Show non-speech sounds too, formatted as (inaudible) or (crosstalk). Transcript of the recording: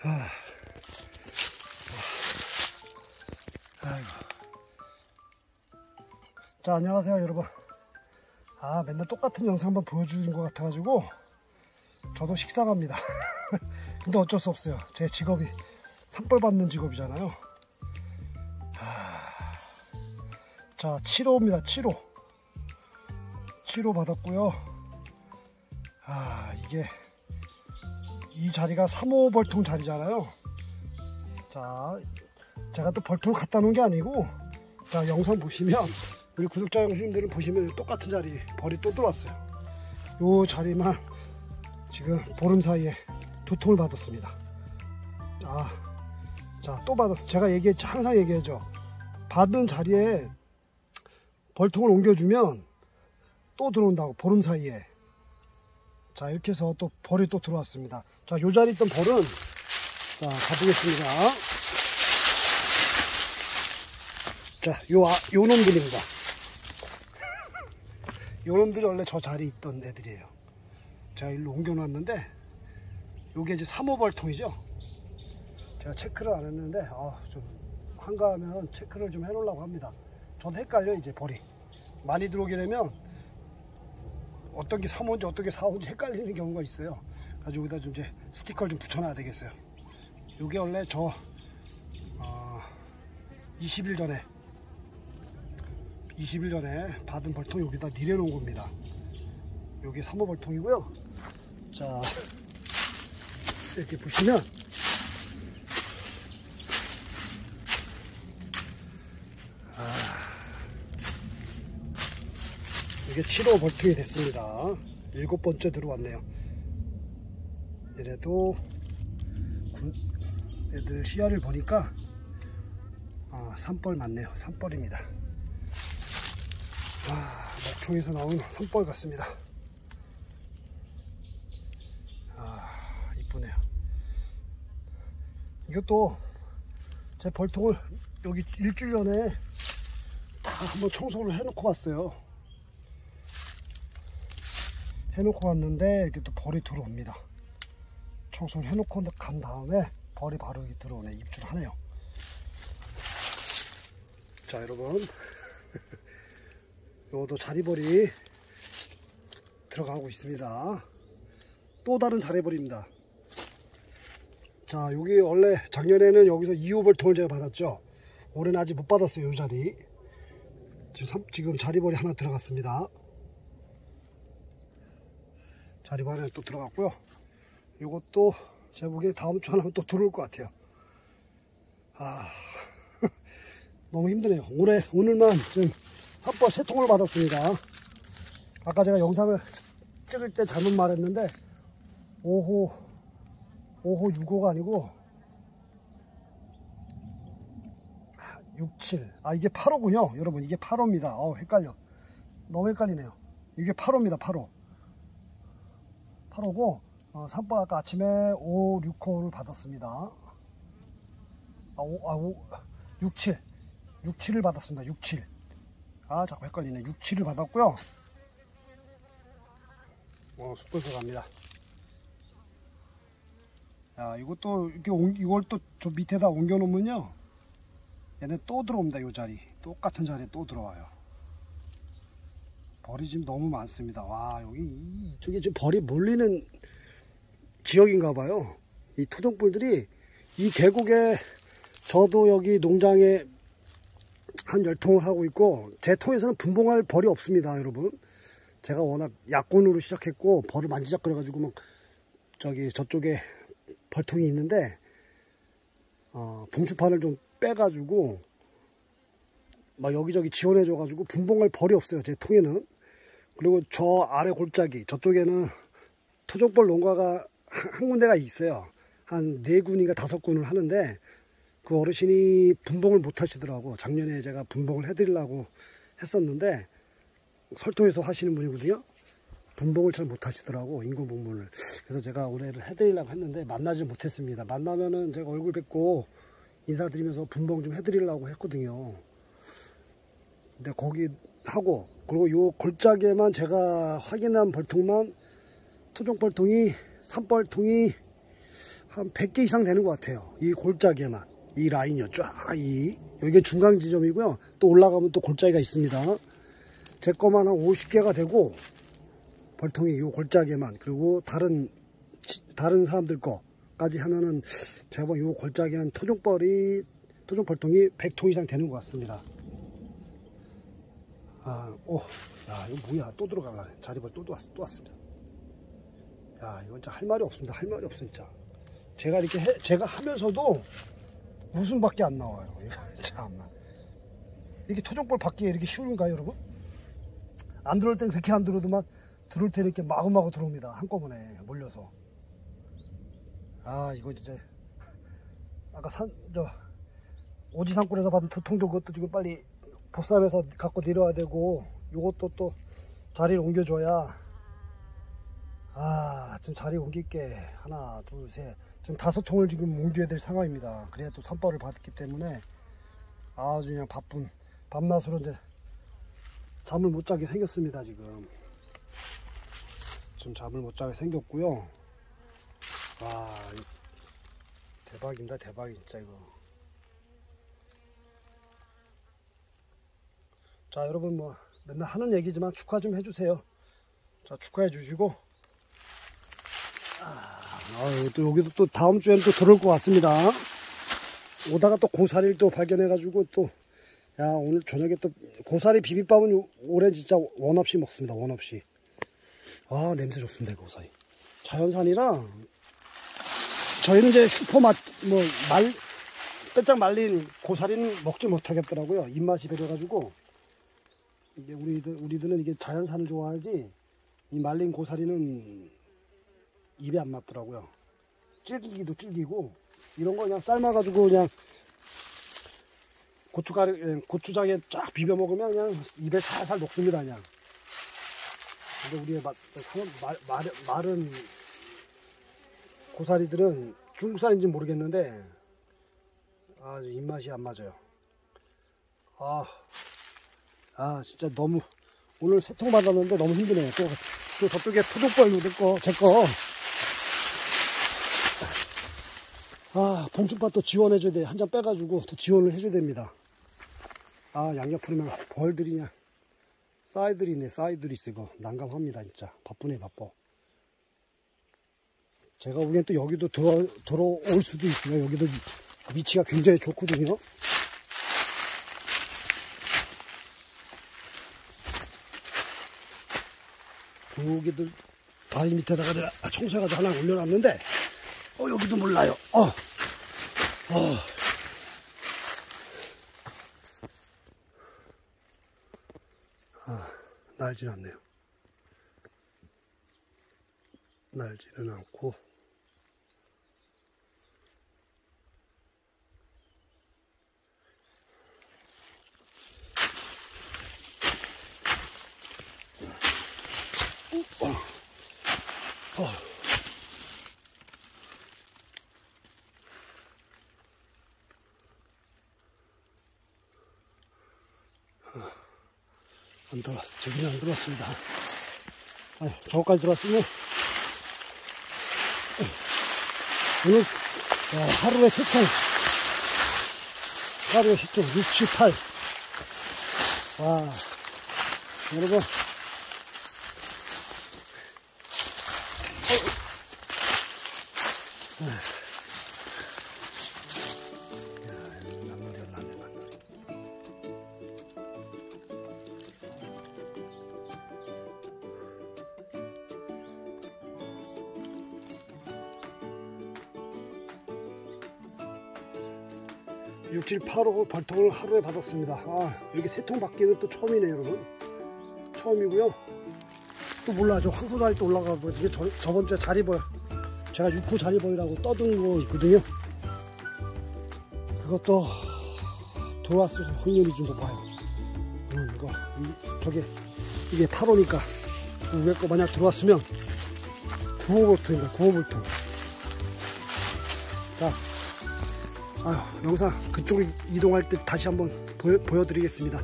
아, 아이고. 자, 안녕하세요, 여러분. 아, 맨날 똑같은 영상 한번 보여주는 것 같아가지고, 저도 식상합니다. (laughs) 근데 어쩔 수 없어요. 제 직업이 산벌 받는 직업이잖아요. 아, 자, 7호입니다, 7호. 7호 받았고요. 아, 이게, 이 자리가 3호 벌통 자리잖아요. 자, 제가 또 벌통을 갖다 놓은 게 아니고, 자, 영상 보시면, 우리 구독자 형님들은 보시면 똑같은 자리, 벌이 또 들어왔어요. 요 자리만 지금 보름 사이에 두 통을 받았습니다. 자, 자, 또 받았어. 제가 얘기했죠. 항상 얘기하죠. 받은 자리에 벌통을 옮겨주면 또 들어온다고, 보름 사이에. 자, 이렇게 해서 또 벌이 또 들어왔습니다. 자, 요 자리 있던 벌은, 자, 가보겠습니다. 자, 요, 아, 요 놈들입니다. (laughs) 요 놈들이 원래 저 자리에 있던 애들이에요. 제가 일로 옮겨놨는데, 요게 이제 3호 벌통이죠. 제가 체크를 안 했는데, 아, 좀, 한가하면 체크를 좀 해놓으려고 합니다. 저도 헷갈려, 이제 벌이. 많이 들어오게 되면, 어떤 게 3호인지 어떤 게 4호인지 헷갈리는 경우가 있어요. 그래서 여기다 좀 이제 스티커를 좀 붙여놔야 되겠어요. 요게 원래 저, 어, 20일 전에 20일 전에 받은 벌통 여기다 내려놓은 겁니다. 여기 3호 벌통이고요. 자, 이렇게 보시면 이게 7호 벌통이 됐습니다. 일곱 번째 들어왔네요. 얘네도 군- 애들 시야를 보니까 아, 산벌 맞네요. 산벌입니다. 아, 목총에서 나온 산벌 같습니다. 아, 이쁘네요. 이것도 제 벌통을 여기 일주일 전에 다 한번 청소를 해놓고 왔어요. 해놓고 왔는데 이렇게 또 벌이 들어옵니다. 청소를 해놓고 간 다음에 벌이 바로 여기 들어오네. 입줄하네요. 자, 여러분. (laughs) 요도 자리벌이 들어가고 있습니다. 또 다른 자리벌입니다. 자, 여기 원래 작년에는 여기서 2호 벌통을 제가 받았죠. 올해는 아직 못 받았어요, 이 자리. 지금 자리벌이 하나 들어갔습니다. 하나 또 들어갔고요. 요것도 제가 보기에 다음 주 하나면 또 들어올 것 같아요. 아, (laughs) 너무 힘드네요. 올해, 오늘만 지금 삿벌 세 통을 받았습니다. 아까 제가 영상을 찍을 때 잘못 말했는데, 5호, 5호 6호가 아니고, 6, 7. 아, 이게 8호군요. 여러분, 이게 8호입니다. 어 헷갈려. 너무 헷갈리네요. 이게 8호입니다, 8호. 8호고, 어, 3번 아까 아침에 5, 6호를 받았습니다. 아, 5, 아, 5, 6, 7. 6, 7을 받았습니다. 6, 7. 아, 자꾸 헷갈리네. 6, 7을 받았고요. 어, 숯불서 갑니다. 야, 이것도, 이렇게, 옮- 이걸 또 저 밑에다 옮겨 놓으면요. 얘네 또 들어옵니다. 요 자리. 똑같은 자리에 또 들어와요. 벌이 지금 너무 많습니다. 와, 여기, 이- 이쪽에 지금 벌이 몰리는 지역인가 봐요. 이 토종뿔들이 이 계곡에 저도 여기 농장에 한 열통을 하고 있고 제 통에서는 분봉할 벌이 없습니다 여러분 제가 워낙 약혼으로 시작했고 벌을 만지작 거려 가지고 막 저기 저쪽에 벌통이 있는데 어, 봉추판을 좀 빼가지고 막 여기저기 지원해줘가지고 분봉할 벌이 없어요 제 통에는 그리고 저 아래 골짜기 저쪽에는 토종벌 농가가 한- 한 군데가 있어요 한 네 군인가 다섯 군을 하는데 그 어르신이 분봉을 못 하시더라고. 작년에 제가 분봉을 해드리려고 했었는데, 설통에서 하시는 분이거든요. 분봉을 잘 못 하시더라고, 인공분문을. 그래서 제가 올해를 해드리려고 했는데, 만나지 못했습니다. 만나면은 제가 얼굴 뵙고 인사드리면서 분봉 좀 해드리려고 했거든요. 근데 거기 하고, 그리고 요 골짜기에만 제가 확인한 벌통만, 토종 벌통이, 산벌통이 한 100개 이상 되는 것 같아요. 이 골짜기에만. 이 라인이요. 쫙, 이. 여기 중간 지점이고요. 또 올라가면 또 골짜기가 있습니다. 제 거만 한 50개가 되고, 벌통이 요 골짜기에만. 그리고 다른, 다른 사람들 거까지 하면은, 제가 보요 골짜기 한 토종벌이, 토종벌통이 100통 이상 되는 것 같습니다. 아, 오, 야, 이거 뭐야. 또 들어가네. 자리벌 또, 또, 왔, 또 왔습니다. 야, 이건 진짜 할 말이 없습니다. 할 말이 없어, 진짜. 제가 이렇게 해, 제가 하면서도 웃음밖에 안 나와요. (laughs) 참나. 이게 토종벌 받기에 이렇게 쉬운가요, 여러분? 안 들어올 땐 그렇게 안 들어도만 들어올 때는 이렇게 마구마구 들어옵니다. 한꺼번에 몰려서. 아, 이거 진짜. 아까 산, 저, 오지산골에서 받은 도통도 그것도 지금 빨리 보쌈에서 갖고 내려와야 되고, 요것도 또 자리를 옮겨줘야. 아 지금 자리 옮길게. 하나 둘 셋. 지금 다섯 통을 지금 옮겨야 될 상황입니다. 그래야 또 선발을 받았기 때문에 아주 그냥 바쁜 밤낮으로 이제 잠을 못 자게 생겼습니다 지금. 지금 잠을 못 자게 생겼고요. 와 대박입니다 대박 진짜 이거 자 여러분 뭐 맨날 하는 얘기지만 축하 좀 해주세요 자 축하해 주시고 아유, 또 여기도 또 다음 주엔 또 들어올 것 같습니다. 오다가 또 고사리를 또 발견해 가지고 또, 야, 오늘 저녁에 또 고사리 비빔밥은 올해 진짜 원 없이 먹습니다. 원 없이. 아, 냄새 좋습니다. 고사리. 자연산이라, 저희는 이제 슈퍼 맛, 뭐, 말, 빼짝 말린 고사리는 먹지 못하겠더라고요. 입맛이 배려가지고. 이게 우리들, 우리들은 이게 자연산을 좋아하지, 이 말린 고사리는 입에 안 맞더라고요. 질기기도 질기고 이런 거 그냥 삶아가지고 그냥 고춧가루 예, 고추장에 쫙 비벼 먹으면 그냥 입에 살살 녹습니다 그냥. 근데 우리의 마, 말, 말, 마른 고사리들은 중국산인지 모르겠는데 아 입맛이 안 맞아요. 아, 아 진짜 너무 오늘 세 통 받았는데 너무 힘드네요. 또, 또 저쪽에 토독벌 묻을 거, 제 거. 아, 봉준파 또 지원해줘야 돼. 한잔 빼가지고 또 지원을 해줘야 됩니다. 아, 양옆으로면 벌들이냐. 사이들이 있네, 사이들이 이거. 난감합니다, 진짜. 바쁘네, 바빠. 제가 보기엔 또 여기도 들어, 들어올 수도 있고요. 여기도 위치가 굉장히 좋거든요. 여기도 바위 밑에다가 내가 청소해가지고 하나 올려놨는데, 어, 여기도 몰라요. 어. 어. 아, 날진 않네요. 날지는 않고. 저기는 안 들어왔습니다. 아유, 저거까지 들어왔으면, 오늘, 어, 하루에 세 통, 하루에 세 통, 6, 7, 8. 와, 여러분. 어. 6, 7, 8호 발통을 하루에 받았습니다. 아, 이렇게 세 통 받기는 또 처음이네요, 여러분. 처음이고요. 또 몰라, 저 황소다리 또 올라가고, 이게 저, 저번 주에 자리벌, 제가 6호 자리벌이라고 떠든 거 있거든요. 그것도 들어왔을 확률이 좀 높아요. 음, 이거, 이, 저게, 이게 8호니까, 위에 거 만약 들어왔으면, 9호 볼트입니다, 9호 볼트. 자, 아유, 영상 그쪽에 이동할 때 다시 한번 보여, 보여드리겠습니다.